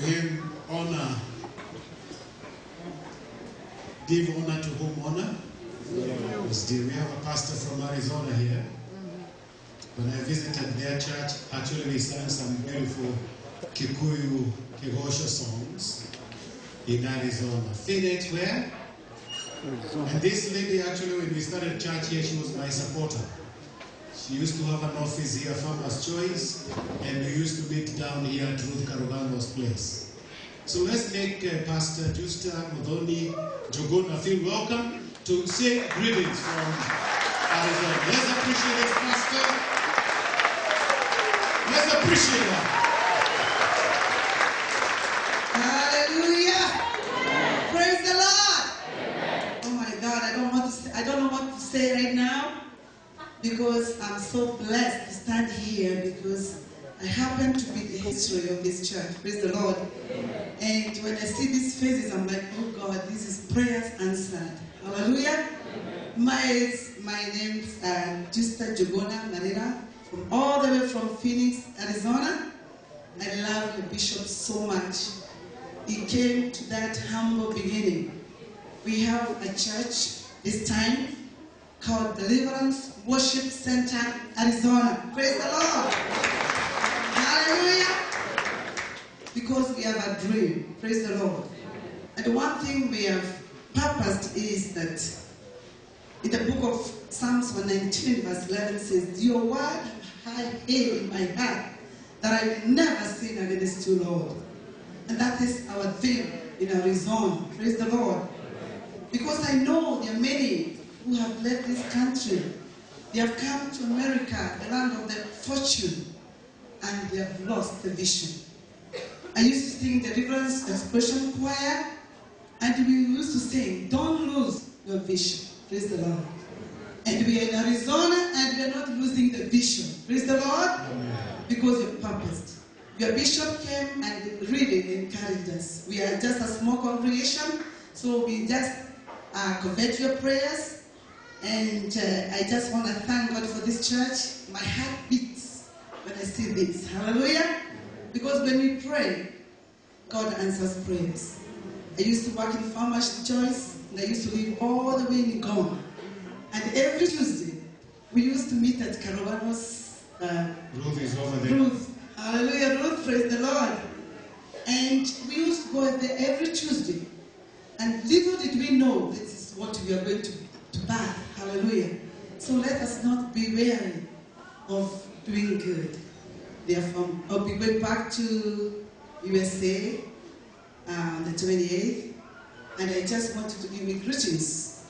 him honor. Give honor to whom honor is due. We have a pastor from Arizona here. When I visited their church, actually we sang some beautiful Kikuyu Kigocho songs in Arizona. Phoenix, where? And this lady, actually, when we started church here, she was my supporter. She used to have an office here, Farmer's Choice, and we used to meet down here at Ruth Karugando's place. So let's make uh, Pastor Justa Modoni Jogona feel welcome to say greetings from Arizona. Let's appreciate this pastor. Let's appreciate her. Hallelujah. Praise the Lord. Oh my God, I don't want to say, I don't know what to say right now because I'm so blessed to stand here because I happen to be the history of this church. Praise the Lord. And when I see these faces, I'm like, oh God, this is prayers answered. Hallelujah. My my name's uh, Justa Jogona Marina from all the way from Phoenix, Arizona. I love the bishop so much. He came to that humble beginning. We have a church this time called Deliverance Worship Center, Arizona. Praise the Lord. Hallelujah. Because we have a dream. Praise the Lord. And one thing we have purposed is that in the book of Psalms 119, verse 11 says, Your word I hid in my heart that I may never sin against you, Lord. And that is our theme in Arizona. Praise the Lord. Because I know there are many who have left this country. They have come to America, the land of the fortune, and they have lost the vision. I used to sing the Deliverance Expression Choir, and we used to sing, Don't lose your vision. Praise the Lord. And we are in Arizona, and we are not losing the vision. Praise the Lord. Because you're purposed. Your bishop came and really encouraged us. We are just a small congregation, so we just uh, convert your prayers. And uh, I just want to thank God for this church. My heart beats when I see this. Hallelujah. Because when we pray, God answers prayers. I used to work in Farmers Choice, and I used to live all the way in Goma. And every Tuesday, we used to meet at Caruanos uh, Ruth is over there. Ruth. Hallelujah, Ruth, praise the Lord. And we used to go there every Tuesday. And little did we know this is what we are going to, to bath. Hallelujah. So let us not be weary of doing good. Therefore, I'll be going back to USA uh, the 28th. And I just wanted to give me greetings.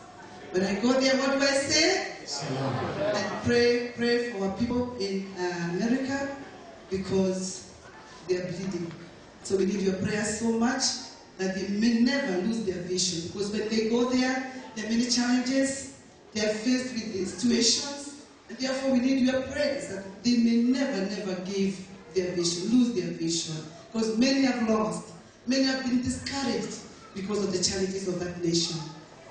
When I go there, what do I say? Pray pray for our people in uh, America because they are bleeding. So we need your prayers so much that they may never lose their vision. Because when they go there, there are many challenges. They are faced with the situations, and therefore we need your prayers that they may never, never give their vision, lose their vision. Because many have lost, many have been discouraged because of the challenges of that nation.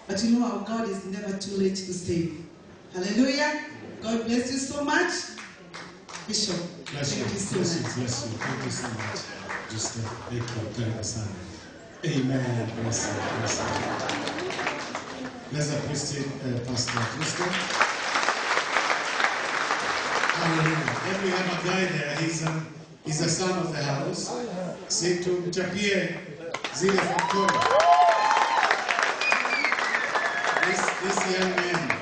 But you know our God is never too late to save. Hallelujah. God bless you so much. Bishop, Bless thank you so bless you, much. bless you. Thank you so much. Just uh, thank you, karibu sana. Amen. Bless you, bless you. Let's appreciate uh, Pastor Justo. Hallelujah. Then we have a guy there. He's a, he's a son of the house. Say to mchapie zile faktori. This, this young man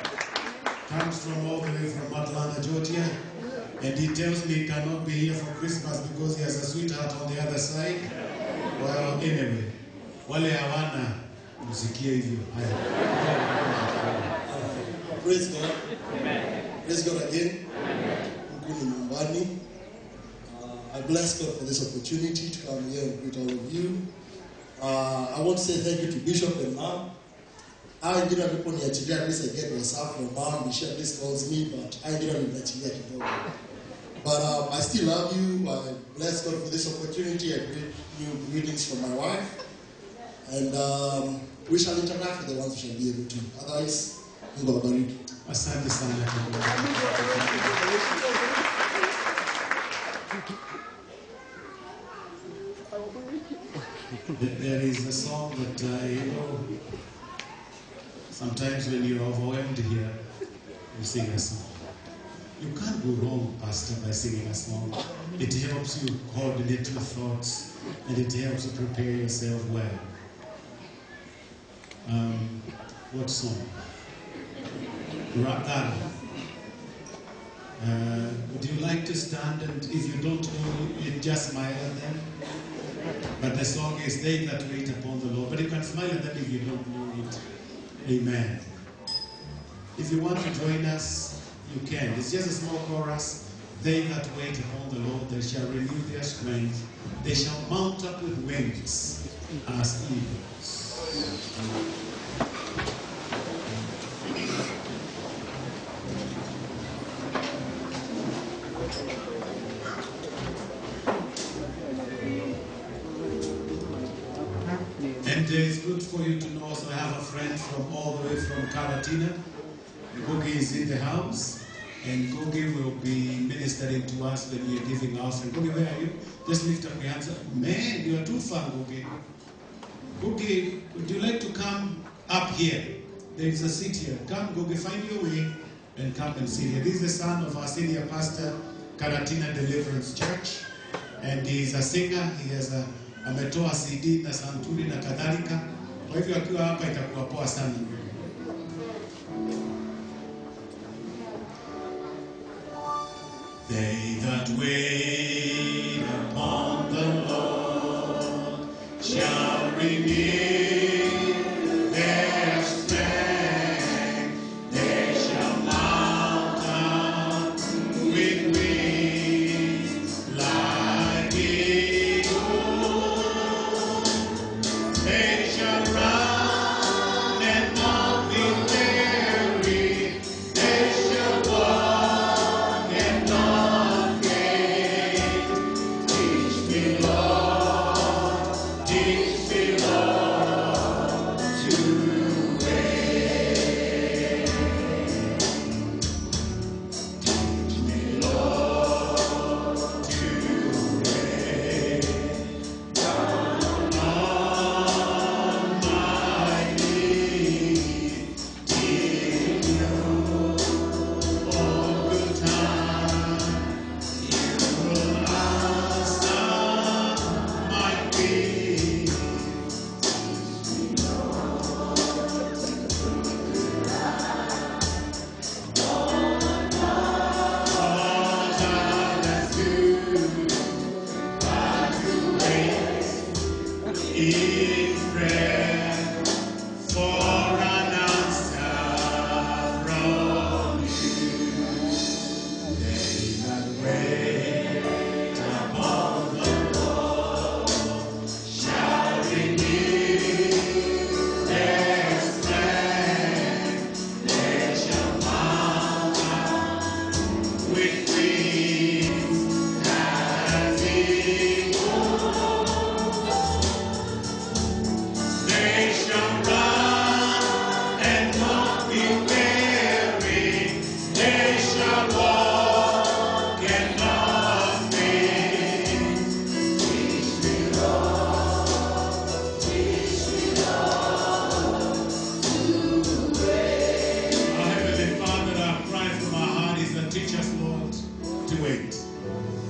comes from all the way from Atlanta, Georgia. And he tells me he cannot be here for Christmas because he has a sweetheart on the other side. Well, anyway, wale hawana msikie hivyo. Praise God. Praise God again. Ni nyumbani. Uh, I bless God for this opportunity to come here and greet all of you. Uh, I want to say thank you to Bishop and Mom. Hao wengine waliponiachilia at least I get WhatsApp from Mom. She at calls me, but hao wengine waliniachilia kidogo. But um, I still love you. I bless God for this opportunity. I greet you greetings from my wife. And um, we shall interact with the ones who shall be able to. Otherwise, Mungu awabariki. Asante sana. Th- There is a song that, uh, you know, sometimes when you're overwhelmed here, you sing a song. You can't go wrong, Pastor, by singing a song. It helps you coordinate your thoughts and it helps you prepare yourself well. Um, what song? Rather. Uh, would you like to stand and if you don't know, you just smile at them? But the song is They That Wait Upon the Lord. But you can smile at them if you don't know it. Amen. If you want to join us, you can. It's just a small chorus. They that wait upon the Lord, they shall renew their strength. They shall mount up with wings as eagles. And it's good for you to know also I have a friend from all the way from Karatina. Gogi is in the house. And Gogi will be ministering to us when we are giving offering. Gogi, where are you? Just lift up your hands. Man, you are too far, Gogi. Gogi, would you like to come up here? There is a seat here. Come, Gogi, find your way and come and sit here. This is the son of our senior pastor, Karatina Deliverance Church. And he is a singer. He has a, ametoa CD na santuri na kadhalika. Kwa hivyo akiwa hapa itakuwa poa sana. They that wait shall renew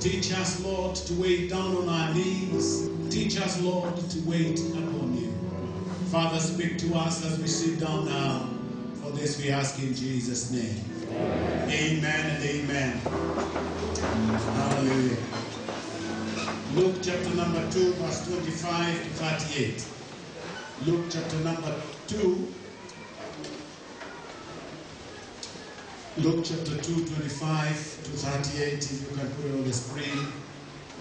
Teach us, Lord, to wait down on our knees. Teach us, Lord, to wait upon you. Father, speak to us as we sit down now. For this we ask in Jesus' name. Amen and amen. Hallelujah. Luke chapter number 2, verse 25 to 38. Luke chapter number 2, Luke chapter 2, 25 to 38. If you can put it on the screen,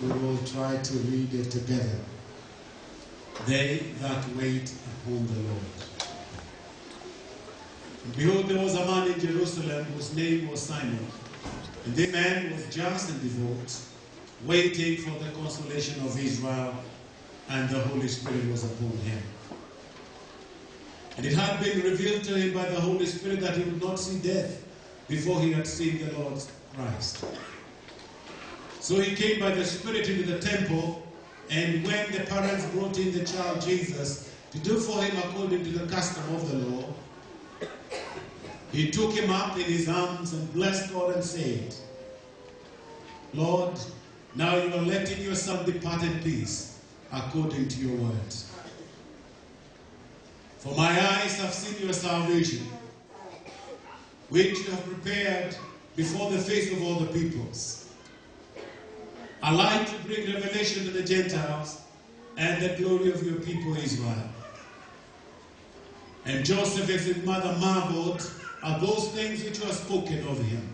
we will try to read it together. They that wait upon the Lord. Behold, there was a man in Jerusalem whose name was Simeon. And this man was just and devout, waiting for the consolation of Israel, and the Holy Spirit was upon him. And it had been revealed to him by the Holy Spirit that he would not see death before he had seen the Lord Christ. So he came by the Spirit into the temple, And when the parents brought in the child Jesus to do for him according to the custom of the law, he took him up in his arms and blessed God and said, Lord, now you are letting your son depart in peace according to your word. For my eyes have seen your salvation, which you have prepared before the face of all the peoples. A light to bring revelation to the Gentiles and the glory of your people Israel. And Joseph and his mother marveled at those things which were spoken of him.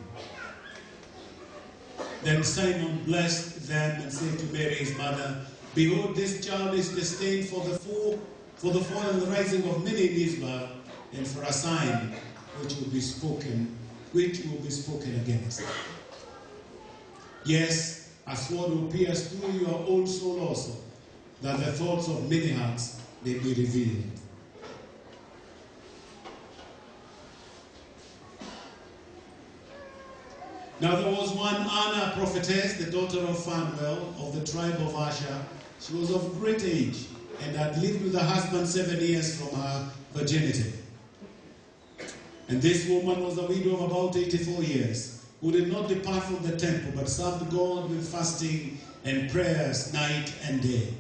Then Simeon blessed them and said to Mary his mother, Behold, this child is destined for the fall, for the fall and the rising of many in Israel, and for a sign which will be spoken, which will be spoken against. Yes, a sword will pierce through your own soul also, that the thoughts of many hearts may be revealed. Now there was one Anna prophetess, the daughter of Phanuel of the tribe of Asher. She was of great age and had lived with her husband seven years from her virginity. And this woman was a widow of about 84 years, who did not depart from the temple, but served God with fasting and prayers night and day.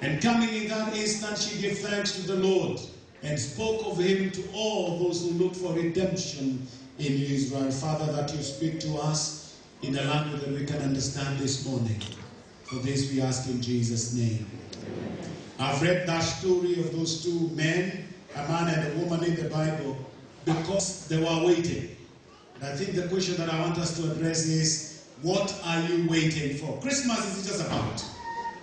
And coming in that instant, she gave thanks to the Lord and spoke of him to all those who looked for redemption in Israel. Father, that you speak to us in a language that we can understand this morning. For this we ask in Jesus' name. I've read that story of those two men, a man and a woman in the Bible, because they were waiting. And I think the question that I want us to address is what are you waiting for? Christmas is just about.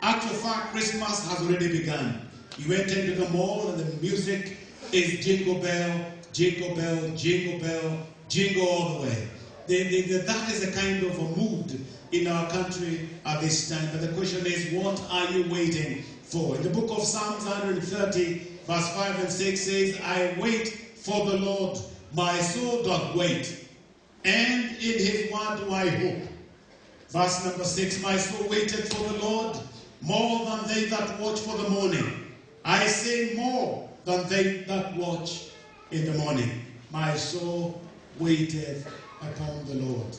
Actual fact, Christmas has already begun. You went into the mall and the music is jingle bell, jingle bell, jingle bell, jingle all the way. The, the, the, that is a kind of a mood in our country at this time. But the question is, what are you waiting for? In the book of Psalms 130, verse 5 and 6 says, I wait for the Lord, my soul doth wait, and in his word do I hope. Verse number 6 My soul waited for the Lord more than they that watch for the morning. I say more than they that watch in the morning. My soul waited upon the Lord.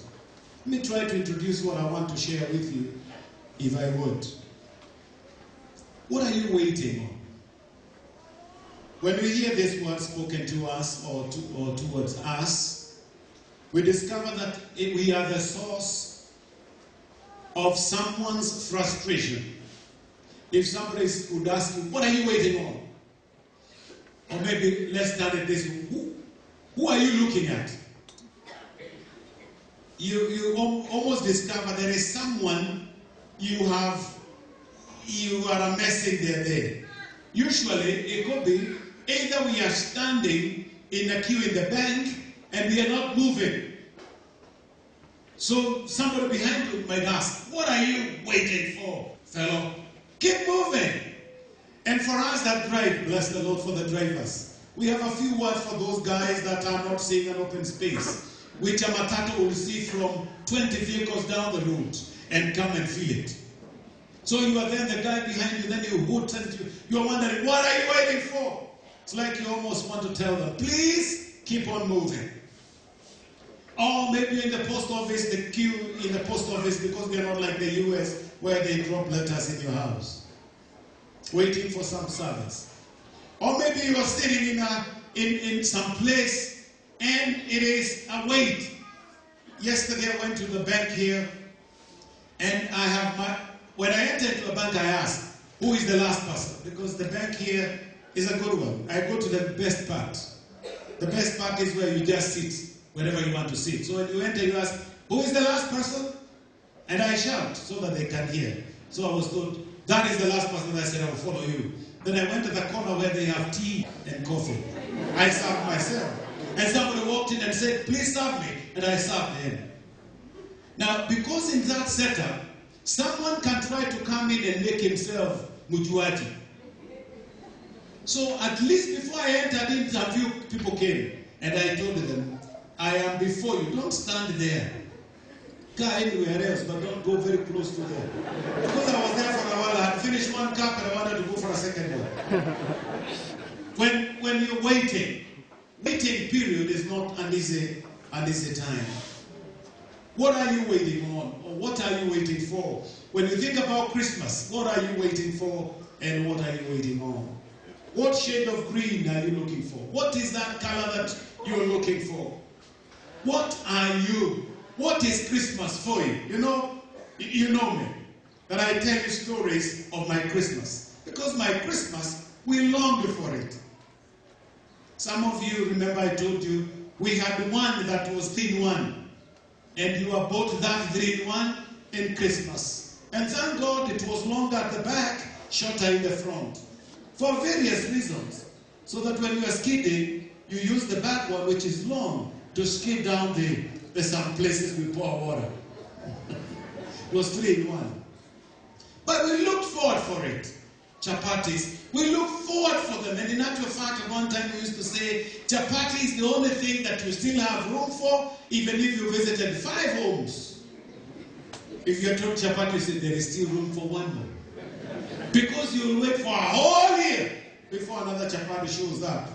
Let me try to introduce what I want to share with you, if I would. What are you waiting on? When we hear this word spoken to us or, to, or towards us, we discover that we are the source of someone's frustration. If somebody would ask you, What are you waiting on? Or maybe let's start at this who, who are you looking at? You, you almost discover there is someone you have, you are a message there. there. Usually, it could be either we are standing in a queue in the bank and we are not moving. So somebody behind you might ask, What are you waiting for, fellow? Keep moving. And for us that drive, bless the Lord for the drivers. We have a few words for those guys that are not seeing an open space, which a matatu will see from 20 vehicles down the road and come and feel it. So you are there, the guy behind you, then you hoot and you, you're wondering, what are you waiting for? It's like you almost want to tell them, please keep on moving. Or maybe in the post office, the queue in the post office, because they're not like the US where they drop letters in your house, waiting for some service. Or maybe you are sitting in, a, in, in some place and it is a wait. Yesterday I went to the bank here and I have my, when I entered the bank, I asked, who is the last person? Because the bank here is a good one. I go to the best part. The best part is where you just sit wherever you want to sit. So when you enter, you ask, who is the last person? And I shout so that they can hear. So I was told, that is the last person. I said, I will follow you. Then I went to the corner where they have tea and coffee. I served myself. And somebody walked in and said, please serve me. And I served him. Now, because in that setup, someone can try to come in and make himself mujuati. So at least before I entered in, a few people came. And I told them, I am before you. Don't stand there. car anywhere else, but don't go very close to there. Because I was there for a while, I had finished one cup and I wanted to go for a second one. when, when you're waiting, waiting period is not an easy, an easy time. What are you waiting on? Or what are you waiting for? When you think about Christmas, what are you waiting for and what are you waiting on? What shade of green are you looking for? What is that color that you're looking for? What are you? What is Christmas for you? You know, you know me. That I tell you stories of my Christmas. Because my Christmas, we longed for it. Some of you remember I told you we had one that was thin one. And you have bought that thin one in Christmas. And thank God it was longer at the back, shorter in the front. For various reasons. So that when you are skidding, you use the back one, which is long, to skid down the, some places pour water. it was three in one. But we looked forward for it. Chapatis. We look forward for them. And in actual fact, at one time we used to say, chapati is the only thing that you still have room for, even if you visited five homes. If you're told chapati, you say there is still room for one more. Because you'll wait for a whole year before another chapati shows up.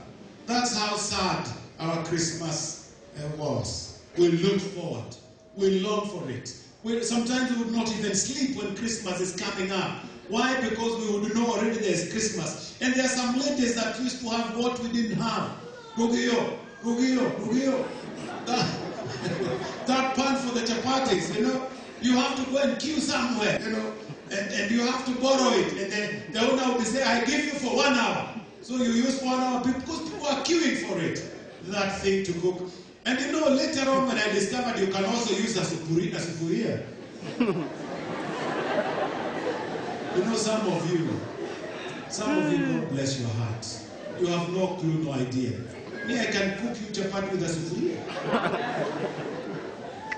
That's how sad our Christmas uh, was. We look forward. We long for it. We, sometimes we would not even sleep when Christmas is coming up. Why? Because we would know already there's Christmas. And there are some ladies that used to have what we didn't have. Rugio, Rugio, Rugio. That, that pan for the chapatis, you know. You have to go and queue somewhere, you know. And, and you have to borrow it. And then the owner will say, I give you for one hour. So you use for one hour because people are queuing for it. That thing to cook. And you know, later on when I discovered you can also use a sufuria. A sufuria. You know, some of you, some of you, God bless your heart. You have no clue, no idea. Me, I can cook you chapati with a sufuria.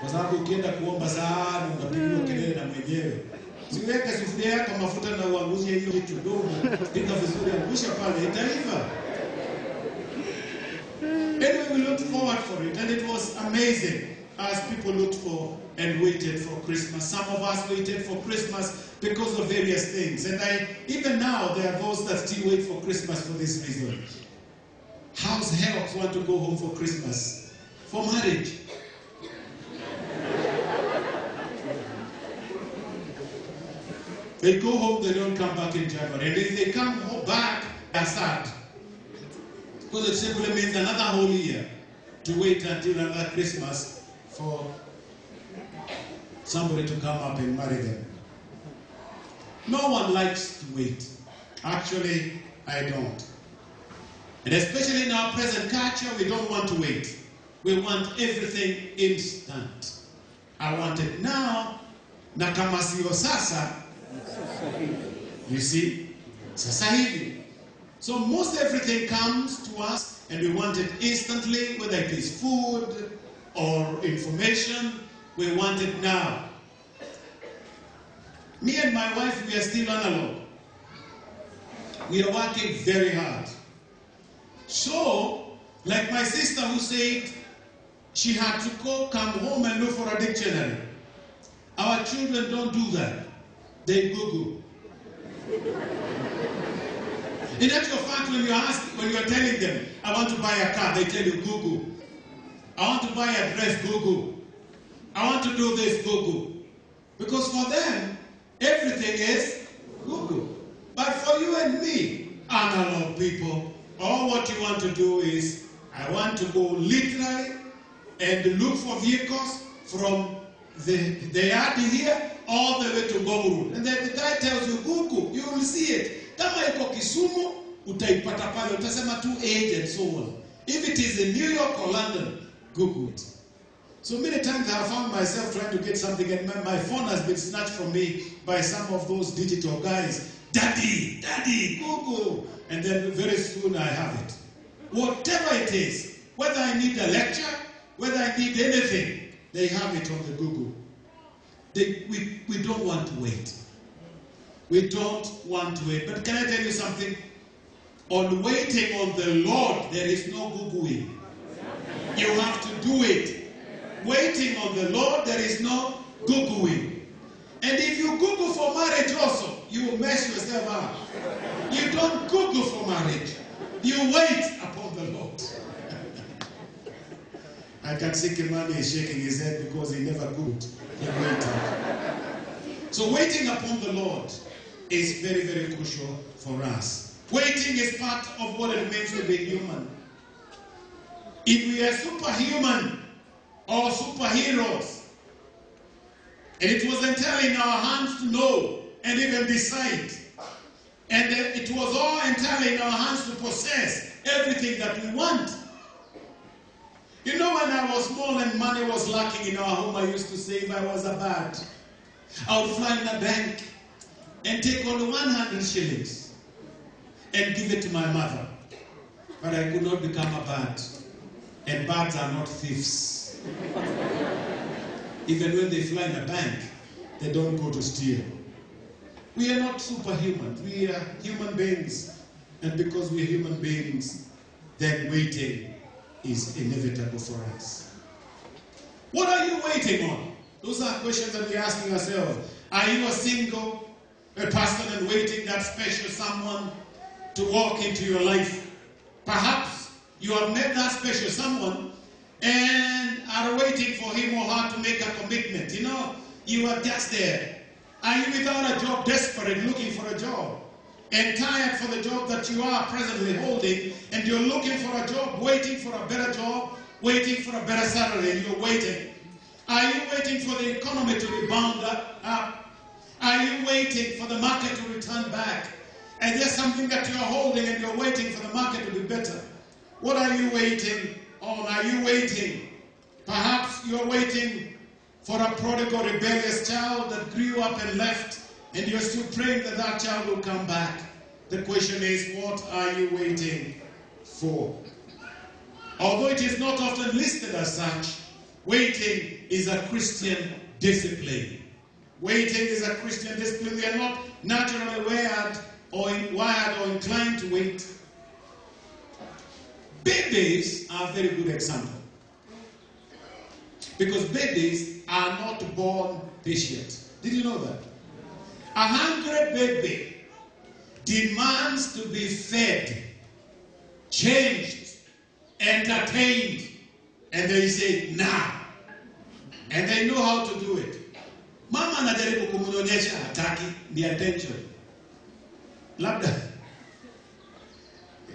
Kwa sababu ukienda kuomba sana unapigiwa kelele na. Siweke sufuria yako mafuta na uangushe hiyo kidogo, pika vizuri, angusha pale, itaiva. Anyway, we looked forward for it, and it was amazing as people looked for and waited for Christmas. Some of us waited for Christmas because of various things, and I even now there are those that still wait for Christmas for this reason. House helps want to go home for Christmas, for marriage. They go home, they don't come back in January, and if they come back, they're sad. Because it simply means another whole year to wait until another Christmas for somebody to come up and marry them. No one likes to wait. Actually, I don't. And especially in our present culture, we don't want to wait. We want everything instant. I want it now, na kama sio sasa, you see, sasa. So most everything comes to us and we want it instantly, whether it is food or information, we want it now. Me and my wife, we are still analog. We are working very hard. So, like my sister who said she had to go, come home and look for a dictionary. Our children don't do that. They Google. In actual fact, when you ask, when you are telling them, I want to buy a car, they tell you Google. I want to buy a dress, Google. I want to do this, Google. Because for them, everything is Google. But for you and me, analog people, all what you want to do is, I want to go literally and look for vehicles from the, the yard here all the way to Gomru. And then the guy tells you, Google, you will see it. Kama iko Kisumu, utaipata pale, utasema tu age and so on. If it is in New York or London, Google it. So many times I have found myself trying to get something and my phone has been snatched from me by some of those digital guys. Daddy, daddy, Google. And then very soon I have it. Whatever it is, whether I need a lecture, whether I need anything, they have it on the Google. They, we, we don't want to wait. We don't want to wait. But can I tell you something? On waiting on the Lord, there is no Googling. You have to do it. Waiting on the Lord, there is no Googling. And if you Google for marriage also, you will mess yourself up. You don't Google for marriage. You wait upon the Lord. I can see Kimani is shaking his head because he never Googled. He waited. So waiting upon the Lord is very, very crucial for us. Waiting is part of what it means to be human. If we are superhuman or superheroes, and it was entirely in our hands to know and even decide, and it was all entirely in our hands to possess everything that we want. You know, when I was small and money was lacking in our home, I used to say if I was a bird, I would fly in the bank and take only 100 shillings and give it to my mother. But I could not become a bird. And birds are not thieves. Even when they fly in a bank, they don't go to steal. We are not superhuman. We are human beings. And because we're human beings, then waiting is inevitable for us. What are you waiting on? Those are questions that we're asking ourselves. Are you a single, a person and waiting that special someone to walk into your life? Perhaps you have met that special someone and are waiting for him or her to make a commitment. You know, you are just there. Are you without a job, desperate, looking for a job? And tired for the job that you are presently holding, and you're looking for a job, waiting for a better job, waiting for a better salary, and you're waiting. Are you waiting for the economy to rebound up? Are you waiting for the market to return back? And there's something that you're holding and you're waiting for the market to be better. What are you waiting on? Are you waiting? Perhaps you're waiting for a prodigal, rebellious child that grew up and left, and you're still praying that that child will come back. The question is, what are you waiting for? Although it is not often listed as such, waiting is a Christian discipline. Waiting is a Christian discipline. We are not naturally wired or wired or inclined to wait. Babies are a very good example. Because babies are not born patient. Did you know that? A hungry baby demands to be fed, changed, entertained, and they say now. And they know how to do it. Mama anajaribu kumnyonyesha hataki, ni attention. Labda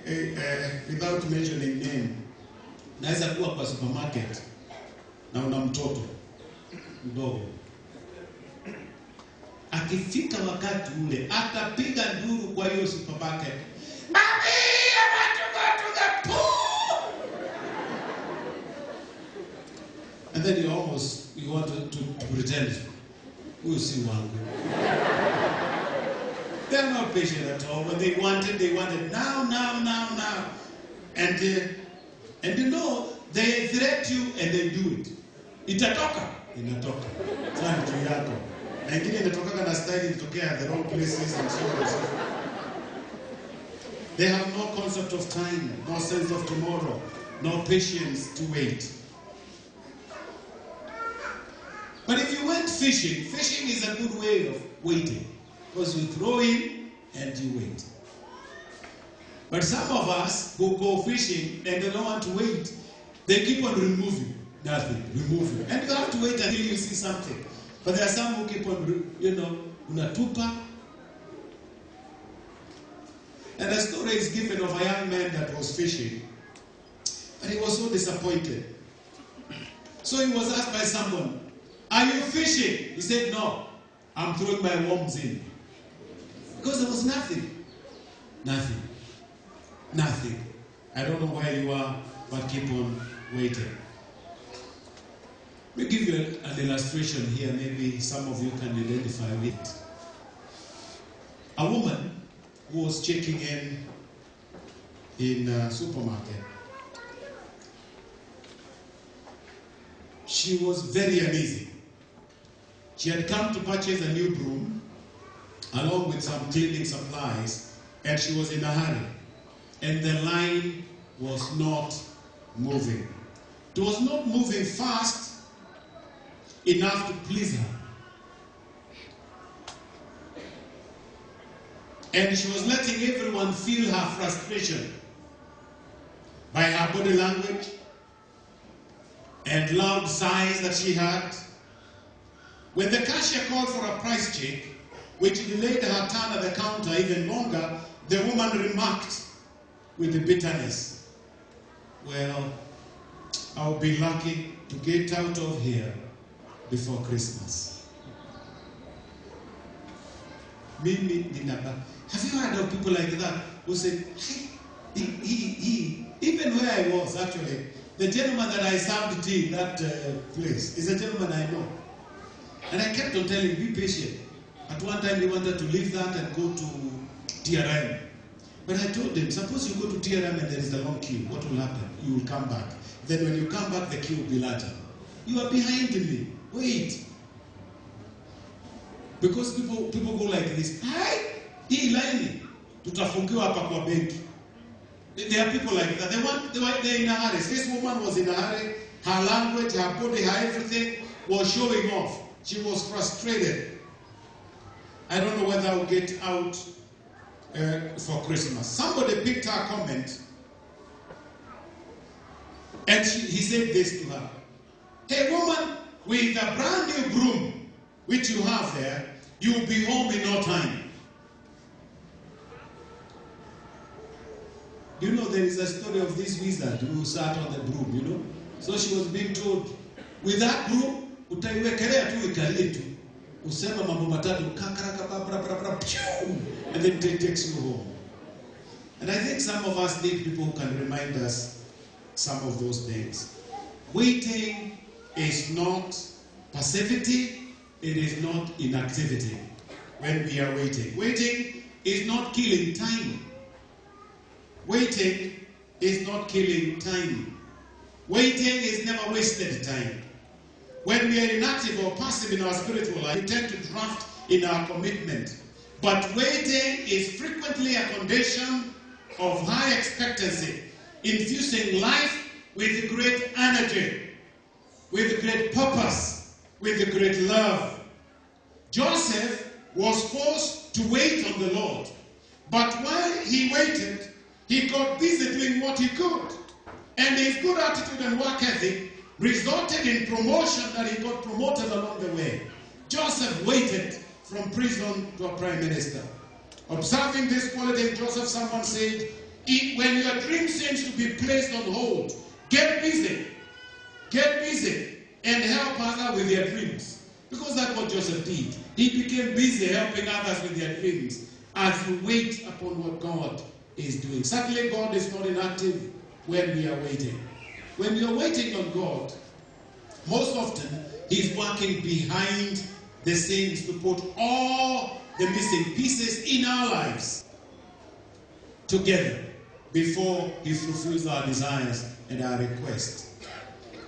eh, eh, without mentioning name, naweza kuwa kwa supermarket na una mtoto mdogo, akifika wakati ule atapiga nduru kwa hiyo supermarket. And then you almost you want to, to, to pretend huyu si wangu. They're not patient at all. When they wanted, they wanted now, now, now, now. And uh, and you know, they threat you and they do it. Itatoka, inatoka. Sasa ni juu yako. Na ingine inatoka na style ilitokea the wrong places and so on and so forth. They have no concept of time, no sense of tomorrow, no patience to wait. But if you went fishing, fishing is a good way of waiting. Because you throw in and you wait. But some of us who go fishing and they don't want to wait, they keep on removing nothing, removing. And you have to wait until you see something. But there are some who keep on, you know, unatupa. And a story is given of a young man that was fishing. And he was so disappointed. So he was asked by someone, Are you fishing? He said, No, I'm throwing my worms in. Because there was nothing. Nothing. Nothing. I don't know where you are, but keep on waiting. Me give you an illustration here. Maybe some of you can identify with it. A woman who was checking in in a supermarket. She was very uneasy. She had come to purchase a new broom along with some cleaning supplies, and she was in a hurry. And the line was not moving. It was not moving fast, enough to please her. And she was letting everyone feel her frustration by her body language and loud sighs that she had. When the cashier called for a price check, which delayed her turn at the counter even longer, the woman remarked with bitterness, Well, I'll be lucky to get out of here before Christmas. Have you heard of people like that who say, "Hey, he, he, he, even where I was actually, the gentleman that I served tea in that uh, place is a gentleman I know. And I kept on telling him, be patient. At one time, he wanted to leave that and go to TRM. But I told him, suppose you go to TRM and there is a long queue, what will happen? You will come back. Then when you come back, the queue will be larger. You are behind me. Wait. Because people, people go like this. Hi, hii laini tutafungiwa hapa kwa benki. There are people like that. They want, they were, they're in a hurry. This woman was in a hurry. Her language, her body, her everything was showing off. She was frustrated. I don't know whether I'll get out uh, for Christmas. Somebody picked her comment and she, he said this to her Hey, woman, with a brand new broom which you have there, you'll be home in no time. You know, there is a story of this wizard who sat on the broom, you know? So she was being told, with that broom, utaiwekelea tu ikalie tu. Usema mambo matatu, kakaraka, babra, bra, bra, pew, and then it takes you home. And I think some of us need people who can remind us some of those things. Waiting is not passivity, it is not inactivity when we are waiting. Waiting is not killing time. Waiting is not killing time. Waiting is never wasted time. When we are inactive or passive in our spiritual life, we tend to draft in our commitment. But waiting is frequently a condition of high expectancy, infusing life with great energy, with great purpose, with great love. Joseph was forced to wait on the Lord. But while he waited, he got busy doing what he could. And his good attitude and work ethic resulted in promotion that he got promoted along the way. Joseph waited from prison to a prime minister. Observing this quality Joseph, someone said, when your dream seems to be placed on hold, get busy. Get busy and help others with their dreams. Because that's what Joseph did. He became busy helping others with their dreams as you wait upon what God is doing. Certainly, God is not inactive when we are waiting. When we are waiting on God, most often He's working behind the scenes to put all the missing pieces in our lives together before He fulfills our desires and our requests.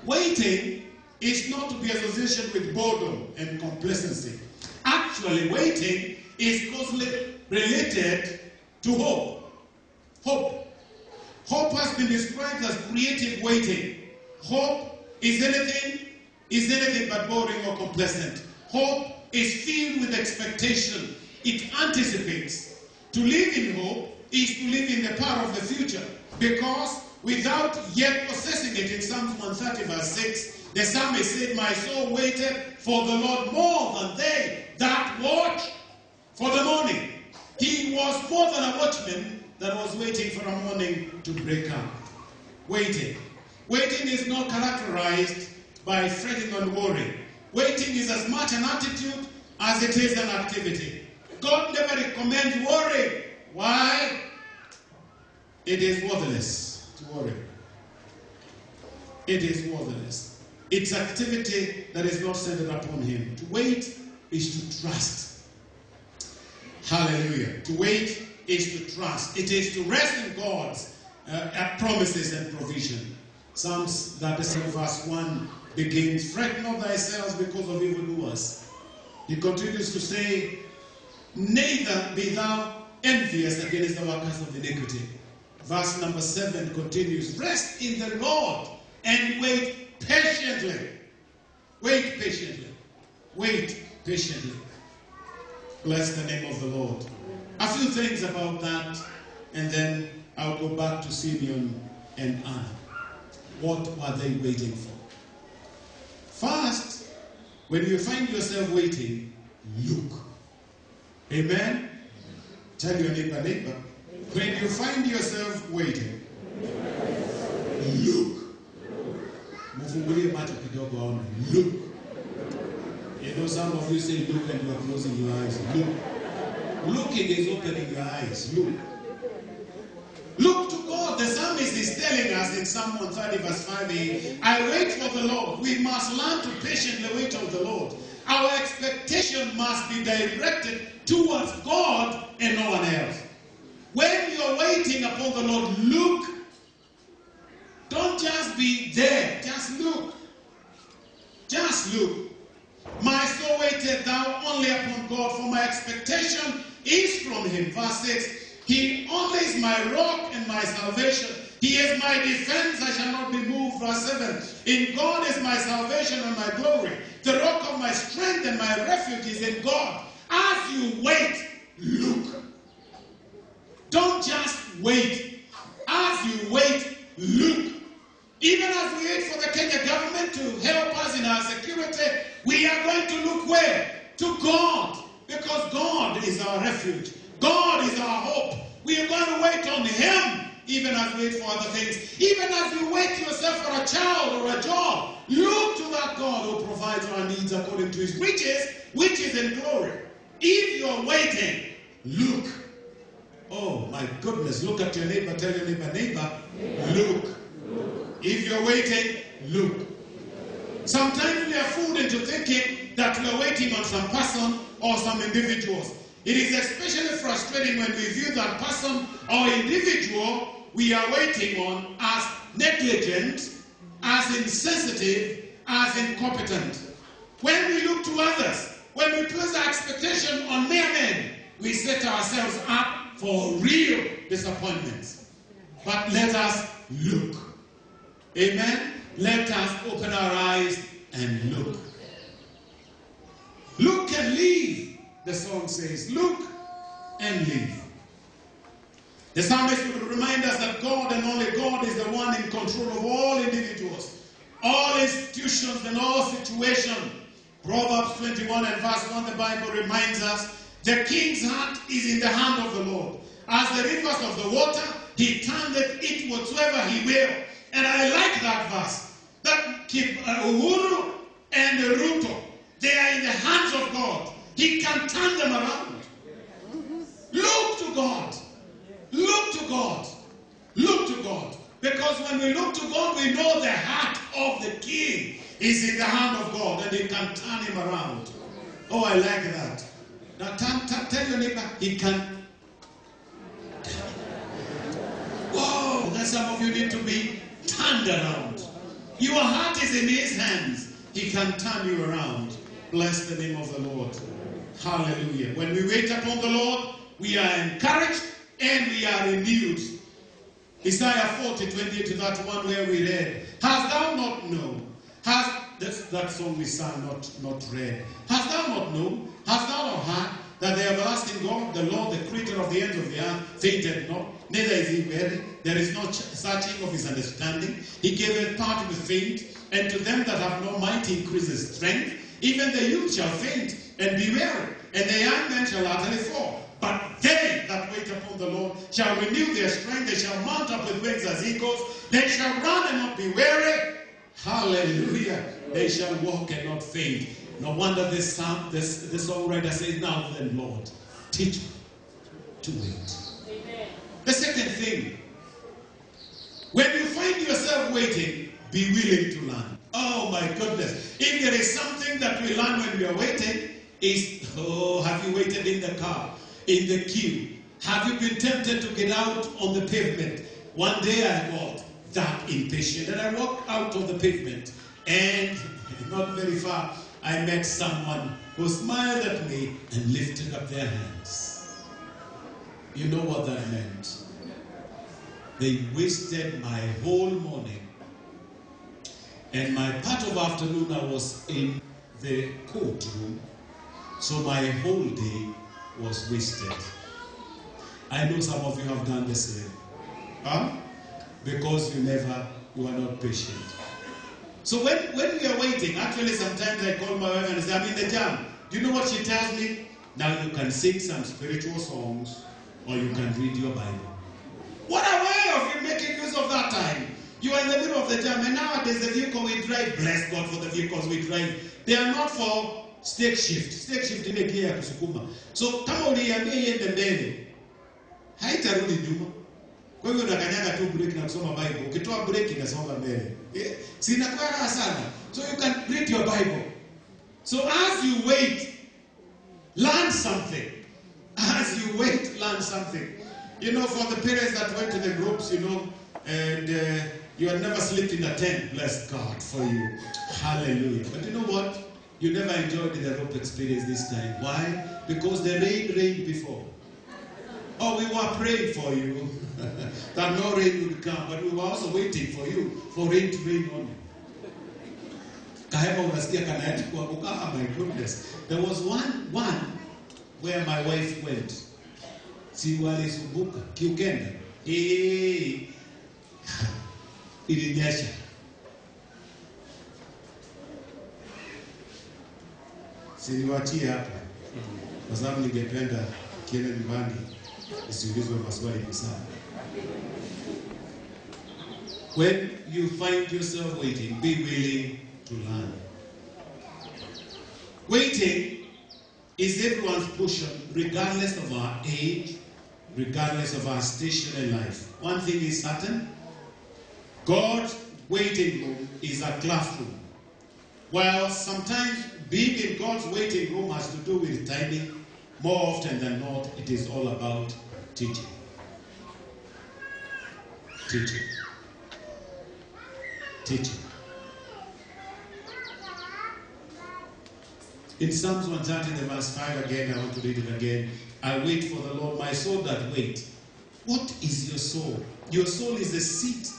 Waiting is not to be associated with boredom and complacency. Actually, waiting is closely related to hope. Hope. Hope has been described as creative waiting. Hope is anything, is anything but boring or complacent. Hope is filled with expectation. It anticipates. To live in hope is to live in the power of the future. Because without yet possessing it in Psalms 130 verse 6, the psalmist said, My soul waited for the Lord more than they that watch for the morning. He was more than a watchman that was waiting for a morning to break up. Waiting. Waiting is not characterized by fretting and worry. Waiting is as much an attitude as it is an activity. God never recommends worry. Why? It is worthless It is worthless. It's activity that is not centered upon Him. To wait is to trust. Hallelujah. To wait is to trust. It is to rest in God's uh, promises and provision. Psalms 37 verse 1 begins, Fret not thyself because of evildoers. He continues to say, Neither be thou envious against the workers of iniquity. Verse number 7 continues, Rest in the Lord and wait patiently. Wait patiently. Wait patiently. Bless the name of the Lord. A few things about that, and then I'll go back to Simeon and Anna. What were they waiting for? First, when you find yourself waiting, look. Amen? Tell your neighbor, neighbor. When you find yourself waiting, look. Mfungulie macho kidogo aone. Look. You know, some of you say look and you are closing your eyes. Look. Looking is opening your eyes. Look. Look to God. The psalmist is telling us in Psalm 130, verse 5a, eh, I wait for the Lord. We must learn to patiently wait on the Lord. Our expectation must be directed towards God and no one else. When you're waiting upon the Lord, look. Don't just be there, just look. Just look. My soul waited thou only upon God, for my expectation is from him. Verse 6 He only is my rock and my salvation. He is my defense, I shall not be moved. Verse 7 In God is my salvation and my glory. The rock of my strength and my refuge is in God. As you wait, look. Don't just wait. As you wait, look. Even as we wait for the Kenya government to help us in our security, we are going to look where? To God. Because God is our refuge. God is our hope. We are going to wait on Him even as we wait for other things. Even as you wait yourself for a child or a job, look to that God who provides our needs according to His riches, which is in glory. If you're waiting, look. Oh my goodness, look at your neighbor, tell your neighbor, neighbor, look. If you're waiting, look. Sometimes we are fooled into thinking that we are waiting on some person or some individuals. It is especially frustrating when we view that person or individual we are waiting on as negligent, as insensitive, as incompetent. When we look to others, when we place our expectation on mere men, we set ourselves up for real disappointments. But let us look. Amen. Let us open our eyes and look. Look and leave, the song says. Look and leave. The psalmist would remind us that God and only God is the one in control of all individuals, all institutions, and all situations. Proverbs 21 and verse 1, the Bible reminds us the king's heart is in the hand of the Lord. As the rivers of the water, he turneth it whatsoever he will. And I like that verse. That uh, Uhuru and Ruto, they are in the hands of God. He can turn them around. Look to God. Look to God. Look to God. Because when we look to God, we know the heart of the king is in the hand of God and he can turn him around. Oh, I like that. Now tell your neighbor, he can. Whoa, that some of you need to be turned around. Your heart is in his hands. He can turn you around. Bless the name of the Lord. Hallelujah. When we wait upon the Lord, we are encouraged and we are renewed. Isaiah 40, 28 to that one where we read, Hast thou not known? Has this, that song we sang not, not read. Hast thou not known? Hast thou not heard that the everlasting God, the Lord, the creator of the ends of the earth, fainted not, neither is he weary. There is no ch- searching of his understanding. He giveth power to the faint, and to them that have no might increases strength. Even the youth shall faint and be weary, and the young men shall utterly fall. But they that wait upon the Lord shall renew their strength. They shall mount up with wings as eagles. They shall run and not be weary. Hallelujah. They shall walk and not faint. No wonder this psalm, this, this songwriter says, Now then, Lord, teach me to wait. The second thing, when you find yourself waiting, be willing to learn. Oh my goodness. If there is something that we learn when we are waiting, is oh, have you waited in the car, in the queue? Have you been tempted to get out on the pavement? One day I got that impatient and I walked out on the pavement and not very far I met someone who smiled at me and lifted up their hands. You know what that meant? They wasted my whole morning And my part of afternoon I was in the courtroom, so my whole day was wasted. I know some of you have done the same. Huh? Because you never, you are not patient. So when, when we are waiting, actually sometimes I call my wife and say, I'm in the jam. Do you know what she tells me? Now you can sing some spiritual songs or you can read your Bible. What a way of you making use of that time. You are in the middle of the jam, and nowadays the vehicle we drive, bless God for the vehicles we drive, they are not for stake shift. Stake shift ile gear ya kusukuma. So kama uliambia iende mbele, haitarudi nyuma. Hivyo unakanyaga tu break na kusoma Bible. Ukitoa break inasonga mbele. Eh, Si inakuwa raha sana. So you can read your Bible. So as you wait, learn something. As you wait, learn something. You know, for the parents that went to the groups, you know, and uh, you had never slept in a tent, bless God for you. Hallelujah. But you know what? You never enjoyed the rope experience this time. Why? Because the rain rained before. Oh, we were praying for you that no rain would come, but we were also waiting for you for rain to rain on you. Oh my goodness. There was one one where my wife went. Si walisumbuka kiukenda. Eh. Ilinyesha. Siniwachie hapa kwa sababu ningependa kiende nyumbani maswali. When you find yourself waiting, be willing to learn. Waiting is everyone's portion, regardless of our age, regardless of our station in life. One thing is certain God's waiting room is a classroom. While sometimes being in God's waiting room has to do with timing, more often than not, it is all about teaching. Teaching. Teaching. In Psalms 130, the verse 5 again, I want to read it again. I wait for the Lord, my soul that wait. What is your soul? Your soul is the seat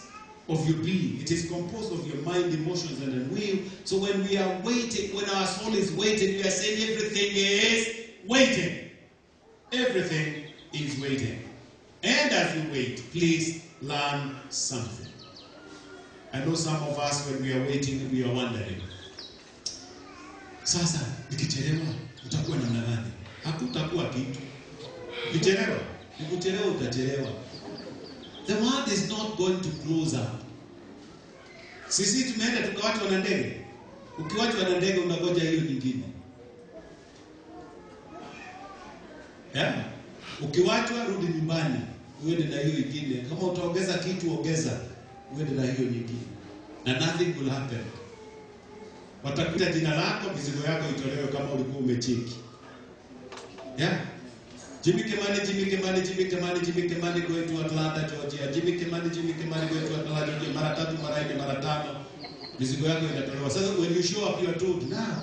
of your being. It is composed of your mind, emotions, and a will. So when we are waiting, when our soul is waiting, we are saying everything is waiting. Everything is waiting. And as you wait, please learn something. I know some of us, when we are waiting, we are wondering, sasa nikichelewa utakuwa namna gani? Hakutakuwa kitu. Ukichelewa, nikuchelewa utachelewa. The world is not going to close up. Sisi tumeenda tukawachwa na ndege. Ukiwachwa na ndege unangoja hiyo nyingine. Yeah. Ukiwachwa rudi nyumbani, uende na hiyo nyingine. Kama utaongeza kitu ongeza, uende na hiyo nyingine. Na nothing will happen. Watakuta jina lako, mizigo yako itolewe kama ulikuwa umecheki. Yeah. Jimmy Kimani, Jimmy Kimani, Jimmy Kimani, Jimmy Kimani going to Atlanta, Georgia. Jimmy Kimani, Jimmy Kimani going to Atlanta, Georgia. Mara tatu, mara nne, mara tano. Mizigo yako inatolewa. Sasa when you show up you are told now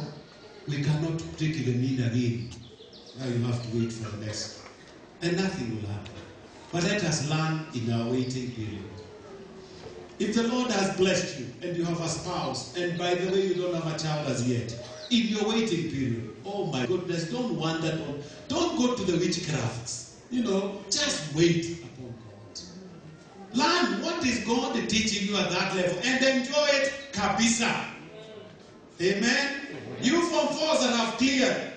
we cannot take the mean again. Now you have to wait for the next. And nothing will happen. But let us learn in our waiting period. If the Lord has blessed you and you have a spouse, and by the way, you don't have a child as yet, in your waiting period, oh my goodness, don't wander, don't, don't go to the witchcrafts. You know, just wait upon God. Learn what is God teaching you at that level and enjoy it, kabisa. Amen. You from fours that have cleared.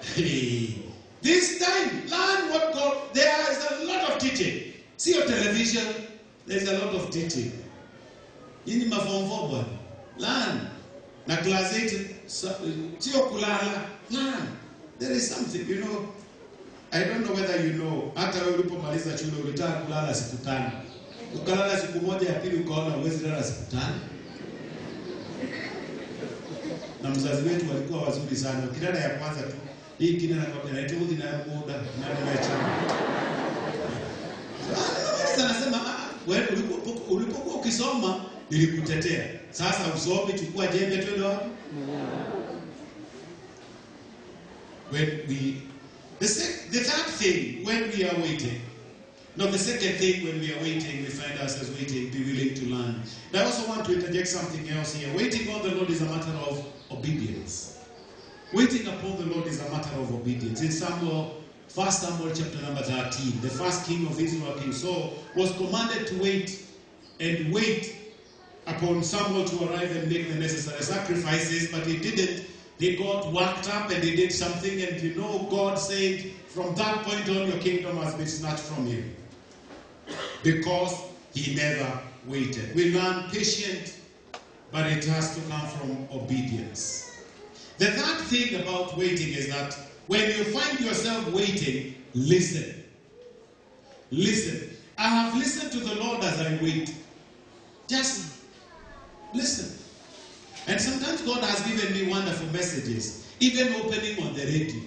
Hey, this time, learn what God. There is a lot of teaching. See your television. There is a lot of teaching. Nyinyi maform four bwana, learn. Na class 8 sio kulala. Learn. There is something, you know. I don't know whether you know. Hata wewe ulipomaliza shule ulitaka kulala siku tano. Ukalala siku moja ya pili ukaona uwezi lala siku tano. Na mzazi wetu walikuwa wazuri sana. Kilala ya kwanza tu kwa naitwa udhi na muda na nimecha. Sasa nasema ah, wewe ulipokuwa ulipokuwa ukisoma nilikutetea. Sasa usomi, chukua jembe twende wapi? When we the, sec, the third thing when we are waiting, Now, the second thing when we are waiting, we find ourselves waiting, be willing to learn. And I also want to interject something else here. Waiting on the Lord is a matter of obedience. Waiting upon the Lord is a matter of obedience. In Samuel, 1 Samuel chapter number 13, the first king of Israel, King Saul, was commanded to wait and wait upon Samuel to arrive and make the necessary sacrifices, but he didn't. He got worked up and he did something, and you know, God said, from that point on, your kingdom has been snatched from you. Because he never waited. We learn patient, but it has to come from obedience. The third thing about waiting is that when you find yourself waiting, listen. Listen. I have listened to the Lord as I wait. Just listen. And sometimes God has given me wonderful messages, even opening on the radio.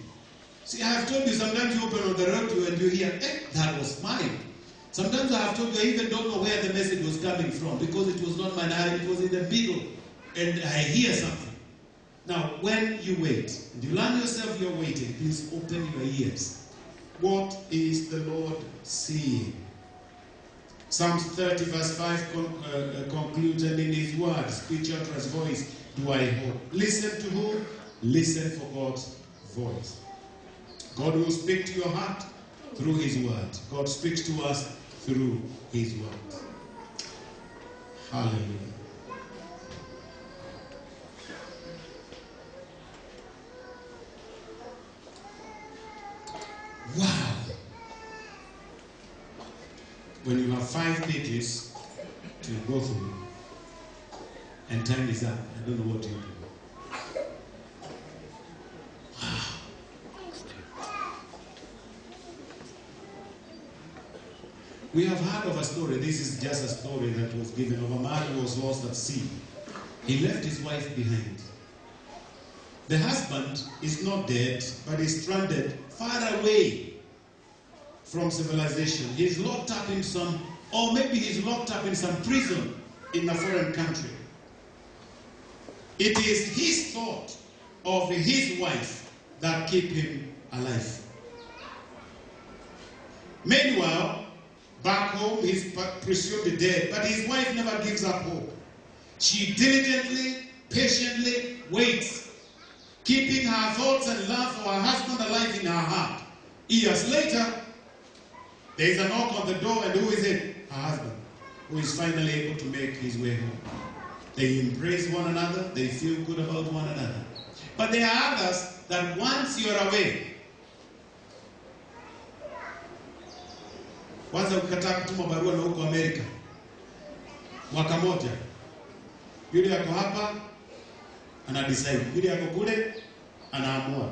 See, I have told you sometimes you open on the radio and you hear, eh, that was mine. Sometimes I have told you I even don't know where the message was coming from because it was not mine, it was in the middle. And I hear something. Now, when you wait, and you learn yourself you're waiting, please open your ears. What is the Lord saying? Psalms 30, verse 5 con- uh, uh, concludes, in His word, speech out His voice, do I hope. Listen to who? Listen for God's voice. God will speak to your heart through His word. God speaks to us through His word. Hallelujah. Wow. When you have five pages to go through and time is up, I don't know what you do. We have heard of a story, this is just a story that was given of a man who was lost at sea. He left his wife behind. The husband is not dead, but is stranded far away from civilization. He's locked up in some, or maybe he's locked up in some prison in a foreign country. It is his thought of his wife that keep him alive. Meanwhile, back home, he's presumed dead, but his wife never gives up hope. She diligently, patiently waits, keeping her thoughts and love for her husband alive in her heart. Years later, there is a knock on the door, and who is it? Her husband, who is finally able to make his way home. They embrace one another, they feel good about one another. But there are others that once you're away, kwanza ukikataa kutuma barua na ana decide, yule yako kule anaamua.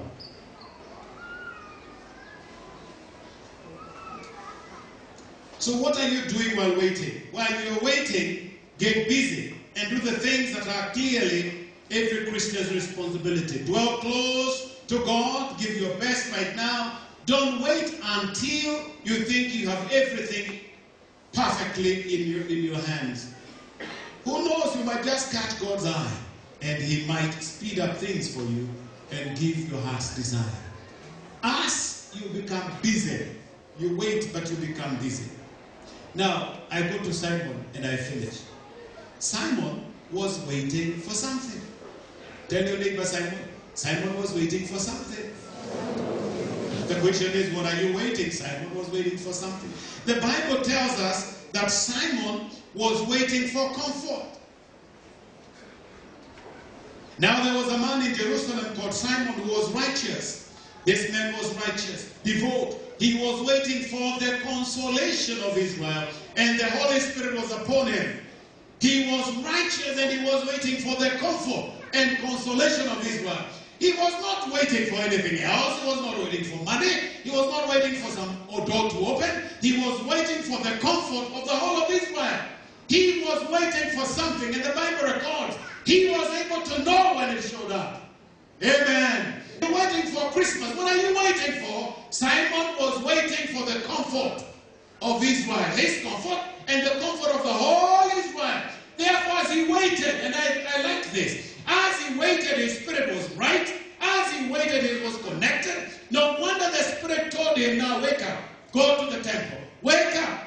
So what are you doing while waiting? While you're waiting, get busy and do the things that are clearly every Christian's responsibility. Dwell close to God, give your best right now. Don't wait until you think you have everything perfectly in your, in your hands. Who knows, you might just catch God's eye and He might speed up things for you and give your heart's desire. As you become busy, you wait, but you become busy. Now, I go to Simeon and I finish. Simeon was waiting for something. Tell your neighbor, Simeon. Simeon was waiting for something. The question is, what are you waiting? Simeon was waiting for something. The Bible tells us that Simeon was waiting for comfort. Now, there was a man in Jerusalem called Simeon who was righteous. This man was righteous, devout. He was waiting for the consolation of Israel, and the Holy Spirit was upon him. He was righteous and he was waiting for the comfort and consolation of Israel. He was not waiting for anything else. He was not waiting for money. He was not waiting for some door to open. He was waiting for the comfort of the whole of Israel. He was waiting for something, and the Bible records he was able to know when it showed up. Amen. You're waiting for Christmas. What are you waiting for? Simeon was waiting for the comfort of Israel, his comfort and the comfort of the whole Israel. Therefore, as he waited, and I, I like this, as he waited, his spirit was right. As he waited, he was connected. No wonder the spirit told him, now wake up, go to the temple. Wake up,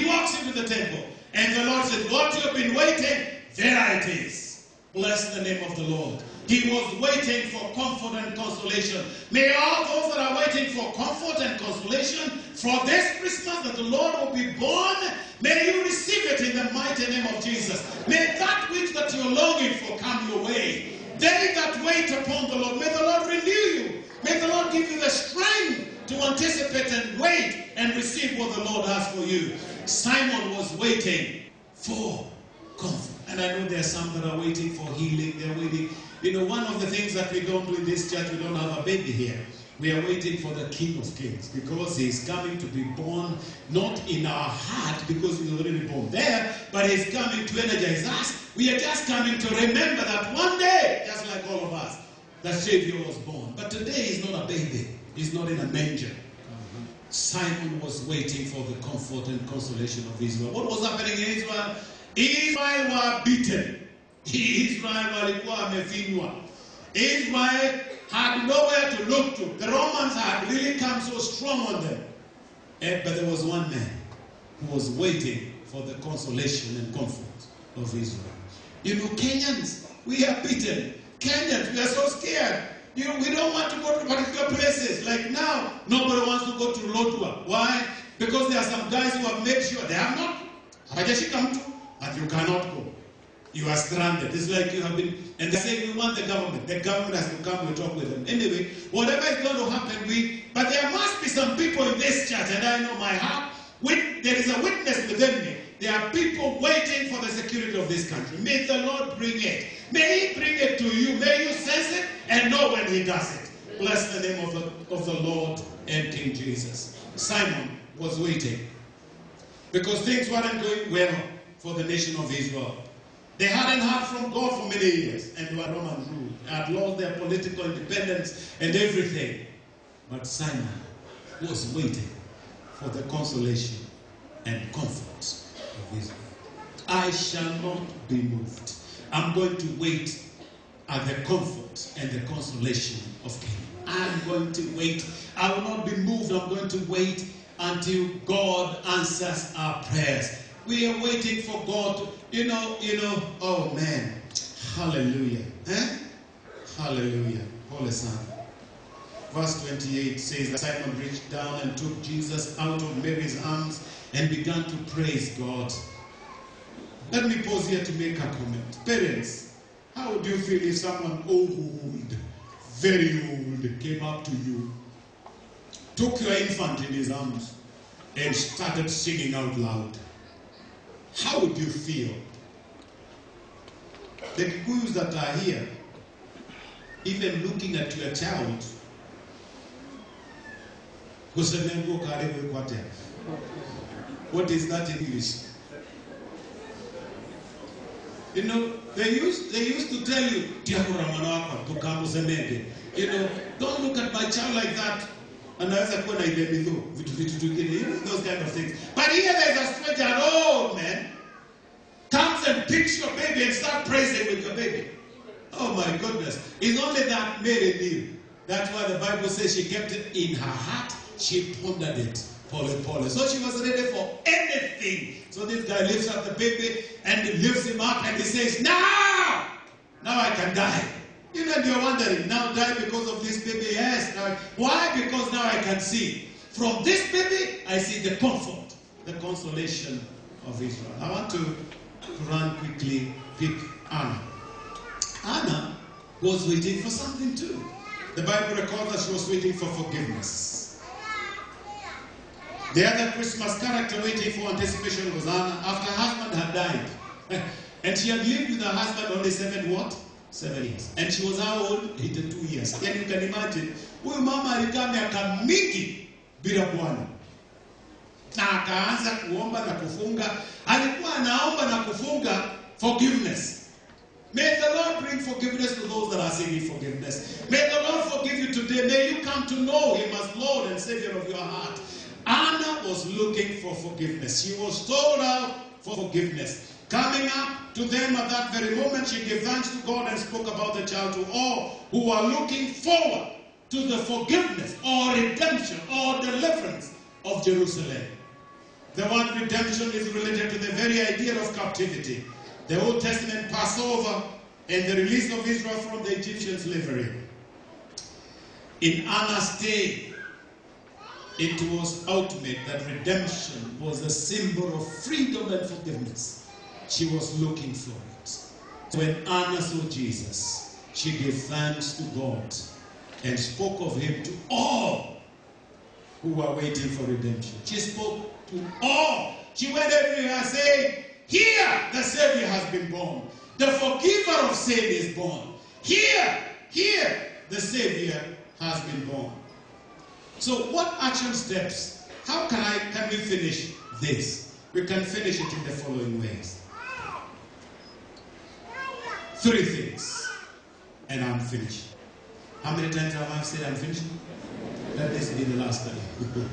into the temple. And the Lord said, What you have been waiting, there it is. Bless the name of the Lord. He was waiting for comfort and consolation. May all those that are waiting for comfort and consolation for this Christmas that the Lord will be born, may you receive it in the mighty name of Jesus. May that which that you're longing for come your way. They that wait upon the Lord, may the Lord renew you. May the Lord give you the strength to anticipate and wait and receive what the Lord has for you. Simeon was waiting for comfort. And I know there are some that are waiting for healing. They're waiting. You know, one of the things that we don't do in this church, we don't have a baby here. We are waiting for the King of Kings because he's coming to be born not in our heart because he's already born there, but he's coming to energize us. We are just coming to remember that one day, just like all of us, the Savior was born. But today he's not a baby, he's not in a manger. Simeon was waiting for the comfort and consolation of Israel. What was happening in Israel? Israel were beaten. Israel walikuwa wamefinywa. Israel had nowhere to look to. The Romans had really come so strong on them. Eh, but there was one man who was waiting for the consolation and comfort of Israel. You know, Kenyans, we are beaten. Kenyans, we are so scared. You know, we don't want to go to particular places. Like now, nobody wants to go to Lodwar. Why? Because there are some guys who have made sure they have not. Hawajashika mtu, but you cannot go. You are stranded. It's like you have been, and they say we want the government. The government has to come and talk with them. Anyway, whatever is going to happen, we. But there must be some people in this church, and I know my heart. With, there is a witness within me. There are people waiting for the security of this country. May the Lord bring it. May He bring it to you. May you sense it and know when He does it. Bless the name of the, of the Lord and King Jesus. Simeon was waiting because things weren't going well for the nation of Israel. They hadn't heard from God for many years and were Roman rule. They had lost their political independence and everything. But Simeon was waiting for the consolation and comfort Israel. I shall not be moved. I'm going to wait at the comfort and the consolation of King. I'm going to wait. I will not be moved. I'm going to wait until God answers our prayers. We are waiting for God you know, you know, oh man. Hallelujah. Eh? Hallelujah. Holy Son. Verse 28 says that Simeon reached down and took Jesus out of Mary's arms and began to praise God. Let me pause here to make a comment. Parents, how would you feel if someone old, very old, came up to you, took your infant in his arms, and started singing out loud? How would you feel? The Kikuyus that are here, even looking at your child, kusemengo karibu. What is that English? You know, they used they used to tell you. You know, don't look at my child like that. Anaweza kuwa na ile midhu, vitu vitu vingine, those kind of things. But here there's a stranger, an old man, comes and picks your baby and start praising with your baby. Oh my goodness. It's only that Mary knew. That's why the Bible says she kept it in her heart. She pondered it. Pole, pole. So she was ready for anything. So this guy lifts up the baby and he lifts him up and he says, Now! Now I can die. You know, you're wondering, now die because of this baby? Yes. Now, why? Because now I can see. From this baby, I see the comfort, the consolation of Israel. I want to, to run quickly, pick Anna. Anna was waiting for something too. The Bible records that she was waiting for forgiveness. The other Christmas character waiting for anticipation was Anna after her husband had died. and she had lived with her husband only seven what? Seven years. And she was how old? 82 years. Then you can imagine, huyu mama alikaa miaka mingi bila Bwana. Na akaanza kuomba na kufunga. Alikuwa anaomba na kufunga forgiveness. May the Lord bring forgiveness to those that are seeking forgiveness. May the Lord forgive you today. May you come to know Him as Lord and Savior of your heart. Anna was looking for forgiveness. She was told out for forgiveness. Coming up to them at that very moment, she gave thanks to God and spoke about the child to all who are looking forward to the forgiveness or redemption or deliverance of Jerusalem. The word redemption is related to the very idea of captivity. The Old Testament Passover and the release of Israel from the Egyptian slavery. In Anna's day, it was ultimate that redemption was a symbol of freedom and forgiveness. She was looking for it. When Anna saw Jesus, she gave thanks to God and spoke of him to all who were waiting for redemption. She spoke to all. She went everywhere saying, Here the Savior has been born. The forgiver of sin is born. Here, here the Savior has been born. So, what action steps? How can I can we finish this? We can finish it in the following ways. Three things, and I'm finished. How many times have I said I'm finished? Let this be the last time.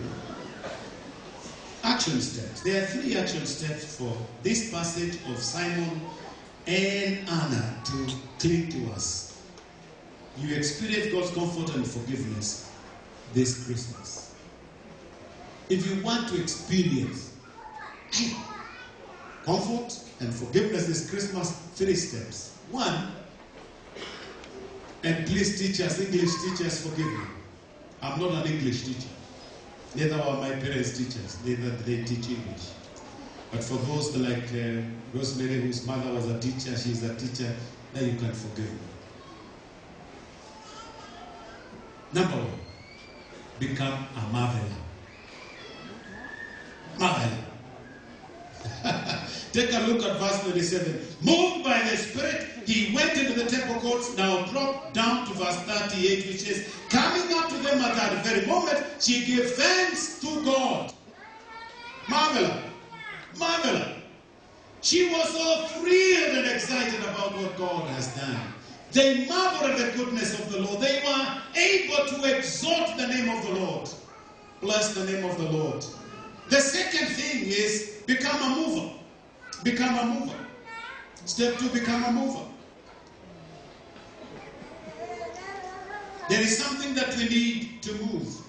action steps. There are three action steps for this passage of Simeon and Anna to cling to us. You experience God's comfort and forgiveness this Christmas. If you want to experience comfort and forgiveness this Christmas, three steps. One, and please, teachers, English teachers, forgive me. I'm not an English teacher. Neither are my parents teachers. Neither they teach English. But for those like uh, Rosemary, whose mother was a teacher, she's a teacher, then you can forgive me. Number one, become a marveler. Marveler. Take a look at verse 27. Moved by the Spirit, he went into the temple courts. Now drop down to verse 38, which is coming up to them at that very moment, she gave thanks to God. Marveler. Marveler. She was so thrilled and excited about what God has done. They marveled at the goodness of the Lord. They were able to exalt the name of the Lord. Bless the name of the Lord. The second thing is become a mover. Become a mover. Step two, become a mover. There is something that we need to move.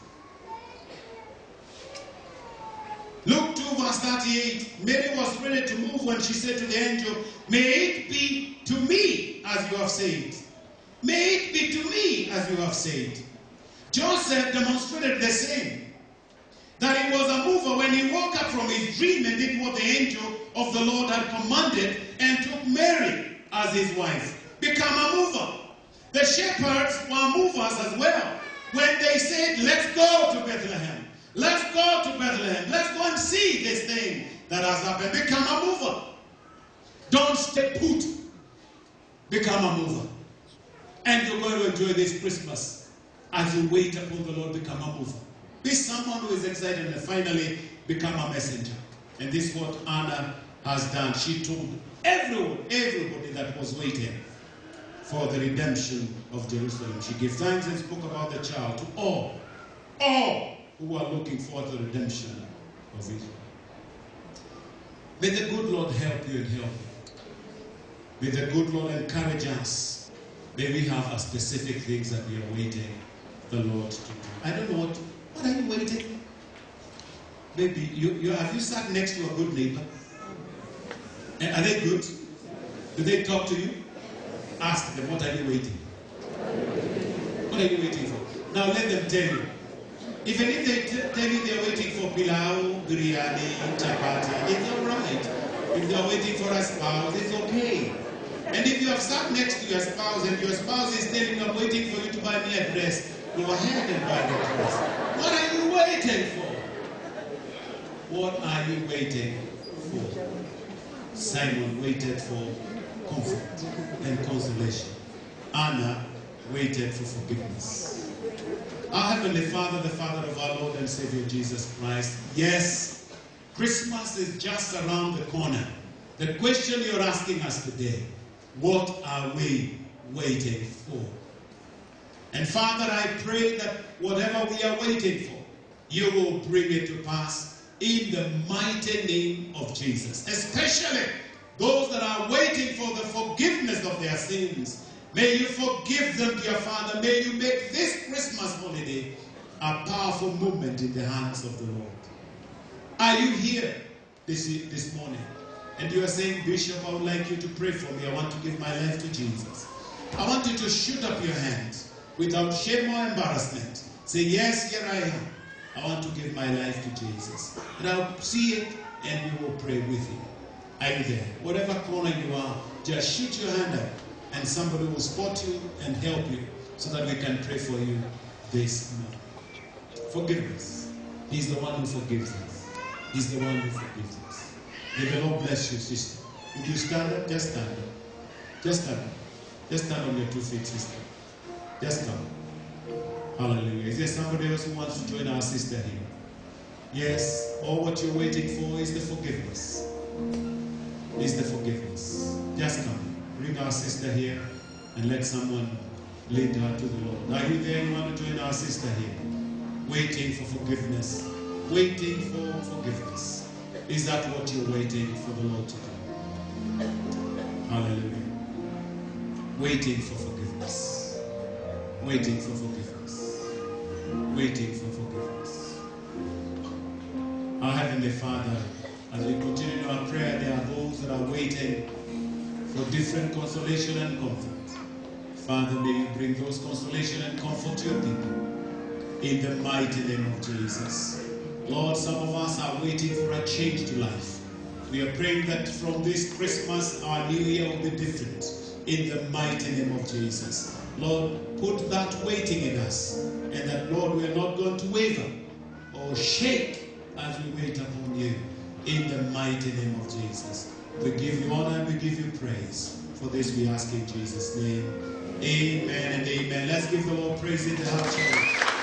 Luke 2, verse 38. Mary was ready to move when she said to the angel, May it be to me as you have said. May it be to me as you have said. Joseph demonstrated the same. That he was a mover when he woke up from his dream and did what the angel of the Lord had commanded and took Mary as his wife. Become a mover. The shepherds were movers as well. When they said, Let's go to Bethlehem. Let's go to Bethlehem. Let's go and see this thing that has happened. Become a mover. Don't stay put. Become a mover. And you're going to enjoy this Christmas as you wait upon the Lord. Become a mover. Be someone who is excited and finally become a messenger. And this is what Anna has done. She told everyone, everybody that was waiting for the redemption of Jerusalem. She gave thanks and spoke about the child to all, all who are looking for the redemption of Israel. May the good Lord help you and help you. May the good Lord encourage us. May we have a specific things that we are waiting the Lord to do. I don't know what. What are you waiting? Maybe you, you have you sat next to a good neighbor? Are they good? Do they talk to you? Ask them, what are you waiting? What are you waiting for? Now let them tell you. Even if they tell you they're waiting for pilau, biryani, chapati, it's all right. If they're waiting for a spouse, it's okay. And if you have sat next to your spouse and your spouse is telling I'm waiting for you to buy me a dress, go ahead and buy the dress. What are you waiting for? What are you waiting for? Simeon waited for comfort and consolation. Anna waited for forgiveness. Our Heavenly Father, the Father of our Lord and Savior Jesus Christ, yes, Christmas is just around the corner. The question you're asking us today, what are we waiting for? And Father, I pray that whatever we are waiting for, you will bring it to pass in the mighty name of Jesus. Especially those that are waiting for the forgiveness of their sins. May you forgive them, dear Father. May you make this Christmas holiday a powerful moment in the hands of the Lord. Are you here this, this morning? And you are saying, Bishop, I would like you to pray for me. I want to give my life to Jesus. I want you to shoot up your hands without shame or embarrassment. Say, Yes, here I am. I want to give my life to Jesus. And I'll see it and we will pray with you. Are you there? Whatever corner you are, just shoot your hand up and somebody will spot you and help you so that we can pray for you this morning. Forgiveness. He's the one who forgives us. He's the one who forgives us. May the Lord bless you, sister. If you stand up, just stand up. Just stand up. Just stand on your two feet, sister. Just come. Hallelujah. Is there somebody else who wants to join our sister here? Yes, all what you're waiting for is the forgiveness. Is the forgiveness. Just come. Bring our sister here and let someone lead her to the Lord. Are you there? You want to join our sister here? Waiting for forgiveness. Waiting for forgiveness. Is that what you're waiting for the Lord to do? Hallelujah. Waiting for forgiveness. Waiting for forgiveness. Waiting for forgiveness. Our Heavenly Father, as we continue our prayer, there are those that are waiting for different consolation and comfort. Father, may you bring those consolation and comfort to your people. In the mighty name of Jesus. Lord, some of us are waiting for a change to life. We are praying that from this Christmas, our new year will be different. In the mighty name of Jesus. Lord, put that waiting in us. And that, Lord, we are not going to waver or shake as we wait upon you. In the mighty name of Jesus. We give you honor and we give you praise. For this we ask in Jesus' name. Amen and amen. Let's give the Lord praise in the house.